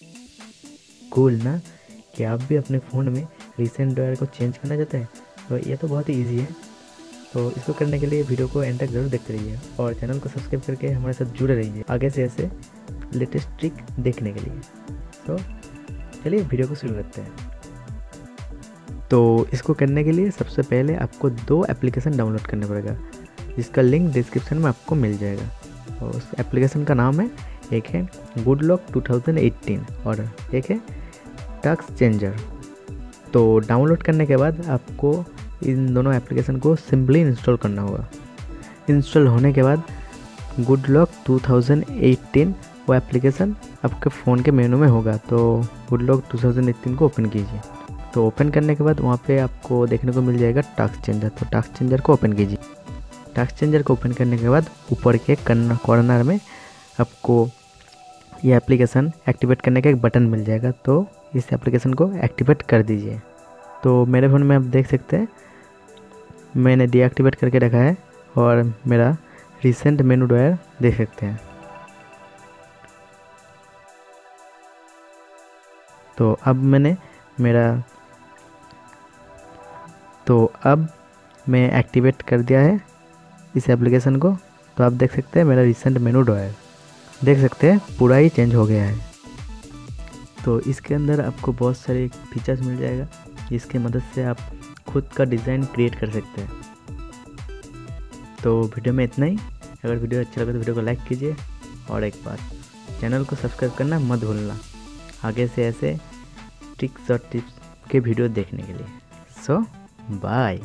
Cool ना, कि आप भी अपने फ़ोन में रिसेंट ड्रायर को चेंज करना चाहते हैं तो ये तो बहुत ही ईजी है। तो इसको करने के लिए वीडियो को एंड तक ज़रूर देखते रहिए और चैनल को सब्सक्राइब करके हमारे साथ जुड़े रहिए आगे से ऐसे लेटेस्ट ट्रिक देखने के लिए। तो चलिए वीडियो को शुरू करते हैं। तो इसको करने के लिए सबसे पहले आपको दो एप्लीकेशन डाउनलोड करना पड़ेगा, जिसका लिंक डिस्क्रिप्शन में आपको मिल जाएगा। और उस एप्लीकेशन का नाम है एक है गुड लॉक 2018 और एक है टक्स चेंजर तो डाउनलोड करने के बाद आपको इन दोनों एप्लीकेशन को सिंपली इंस्टॉल करना होगा। इंस्टॉल होने के बाद गुड लॉक 2018 वो एप्लीकेशन आपके फ़ोन के मेनू में होगा। तो गुड लॉक 2018 को ओपन कीजिए। तो ओपन करने के बाद वहाँ पे आपको देखने को मिल जाएगा टास्क चेंजर तो टास्क चेंजर को ओपन कीजिए। टास्क चेंजर को ओपन करने के बाद ऊपर के कॉर्नर में आपको ये एप्लीकेशन एक्टिवेट करने का एक बटन मिल जाएगा तो इस एप्लीकेशन को एक्टिवेट कर दीजिए। तो मेरे फ़ोन में आप देख सकते हैं, मैंने डीएक्टिवेट करके रखा है और मेरा रिसेंट मेनू ड्रायर देख सकते हैं। तो अब मैंने मेरा तो अब मैं एक्टिवेट कर दिया है इस एप्लीकेशन को। तो आप देख सकते हैं मेरा रिसेंट मेनू ड्रायर देख सकते हैं पूरा ही चेंज हो गया है। तो इसके अंदर आपको बहुत सारे फीचर्स मिल जाएगा जिसके मदद से आप खुद का डिज़ाइन क्रिएट कर सकते हैं। तो वीडियो में इतना ही। अगर वीडियो अच्छा लगे तो वीडियो को लाइक कीजिए और एक बार चैनल को सब्सक्राइब करना मत भूलना। आगे से ऐसे ट्रिक्स और टिप्स के वीडियो देखने के लिए। सो so, बाय